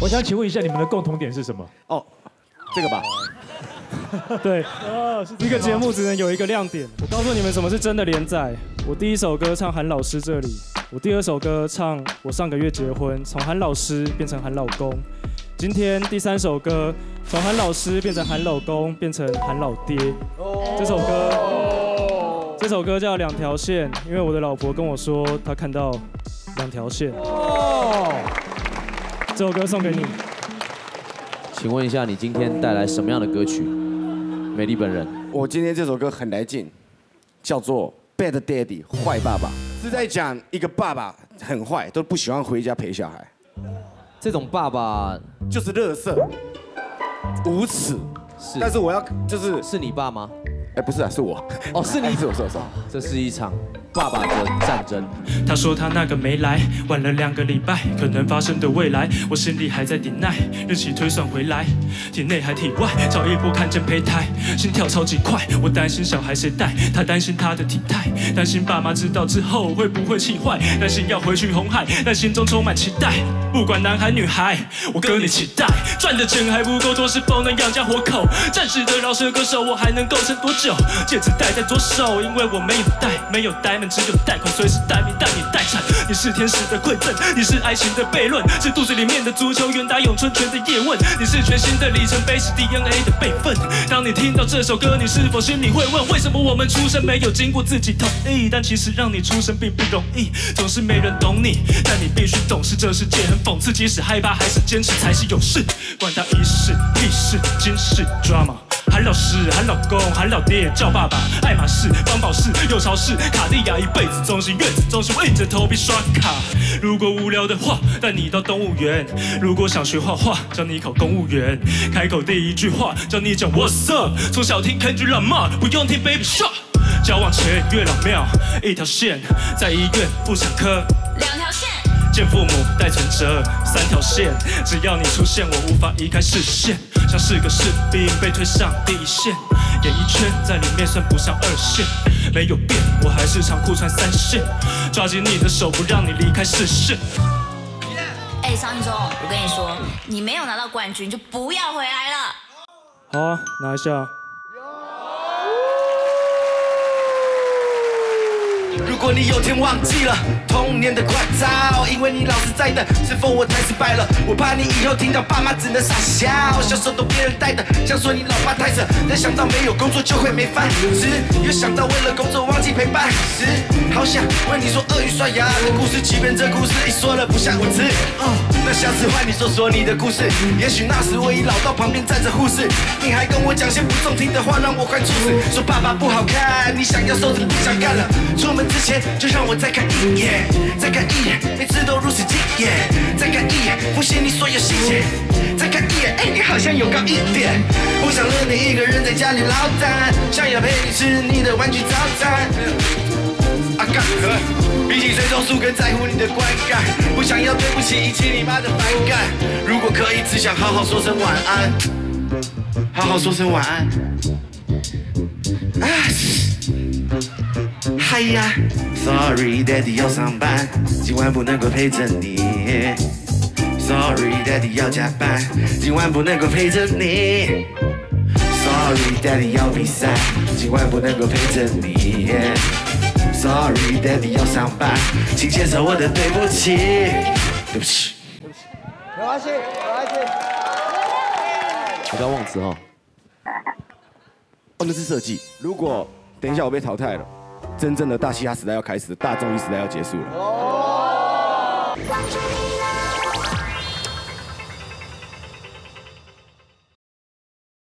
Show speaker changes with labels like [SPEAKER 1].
[SPEAKER 1] 我想请问一下，你们的共同点是什么？
[SPEAKER 2] 哦，这个吧。
[SPEAKER 3] 对，一个节目只能有一个亮点。我告诉你们什么是真的连载。我第一首歌唱韩老师这里，我第二首歌唱我上个月结婚，从韩老师变成韩老公。今天第三首歌从韩老师变成韩老公，变成韩老爹。这首歌，这首歌叫两条线，因为我的老婆跟我说她看到两条线。哦，这首歌送给你。
[SPEAKER 4] 请问一下，你今天带来什么样的歌曲？美丽本人，
[SPEAKER 2] 我今天这首歌很来劲，叫做《Bad Daddy》坏爸爸，是在讲一个爸爸很坏，都不喜欢回家陪小孩。
[SPEAKER 4] 这种爸爸
[SPEAKER 2] 就是乐色，无耻。是，但是我要就是
[SPEAKER 4] 是你爸吗？
[SPEAKER 2] 哎，不是啊，是我。
[SPEAKER 4] 哦，是你，
[SPEAKER 2] 是我，是我，是我。
[SPEAKER 4] 这是一场。爸爸的战争。
[SPEAKER 3] 他说他那个没来，晚了两个礼拜，可能发生的未来，我心里还在抵耐，日期推算回来，体内还体外，早一步看见胚胎，心跳超级快，我担心小孩谁带，他担心他的体态，担心爸妈知道之后会不会气坏，担心要回去红海，但心中充满期待，不管男孩女孩，我跟你期待，赚的钱还不够多，是否能养家活口？暂时的饶舌歌手，我还能够撑多久？戒指戴在左手，因为我没有戴，没有戴。只有贷款，随时待命，待你待产。你是天使的馈赠，你是爱情的悖论，是肚子里面的足球员打咏春拳的叶问。你是全新的里程碑，是 DNA 的备份。当你听到这首歌，你是否心里会问，为什么我们出生没有经过自己同意？但其实让你出生并不容易，总是没人懂你。但你必须懂事，这世界很讽刺，即使害怕，还是坚持才是勇士。管他一世、一世、今世 drama。喊老师，喊老公，喊老爹，叫爸爸。爱马仕、邦宝适、又超市、卡地亚，一辈子中心，月子中心，硬着头皮刷卡。如果无聊的话，带你到动物园。如果想学画画，教你考公务员。开口第一句话，教你讲 What's up。从小听 Kendrick Lamar，不用听 Baby Shark。交往前月老庙，一条线，在医院妇产科。两条线。见父母带存折，三条线，只要你出现，我无法移开视线。像是个士兵被推上第一线，演艺圈在里面算不上二线。没有变，我还是长裤穿三线，抓紧你的手，不让你离开视线。
[SPEAKER 5] 哎，张一中，我跟你说，你没有拿到冠军就不要回来了。
[SPEAKER 3] 好啊，拿一下。
[SPEAKER 6] 如果你有天忘记了童年的快照，因为你老是在等，是否我太失败了？我怕你以后听到爸妈只能傻笑，小时候都别人带的，想说你老爸太扯，但想到没有工作就会没饭吃，又想到为了工作忘记陪伴时，好想问你说鳄鱼刷牙的故事，即便这故事一说了不像我吃，那下次换你说说你的故事，也许那时我已老到旁边站着护士，你还跟我讲些不中听的话，让我快猝死，说爸爸不好看，你想要瘦子不想干了，出门。之前就让我再看一眼，再看一眼，每次都如此惊艳。再看一眼，复习你所有细节。再看一眼，哎，你好像有高一点。不想和你一个人在家里唠叨，想要陪你吃你的玩具早餐。阿干，比起追踪数更在乎你的观感。不想要对不起引起你妈的反感。如果可以，只想好好说声晚安，好好说声晚安。啊！嗨呀，Sorry，Daddy 要上班，今晚不能够陪着你。Sorry，Daddy 要加班，今晚不能够陪着你。Sorry，Daddy 要比赛，今晚不能够陪着你。Sorry，Daddy 要上班，请接受我的对不起。对不起，对不起，
[SPEAKER 7] 没关系，没关系。
[SPEAKER 4] 不要忘词哦。
[SPEAKER 2] 哦，那是设计。如果等一下我被淘汰了。真正的大嘻哈时代要开始，大综艺时代要结束了。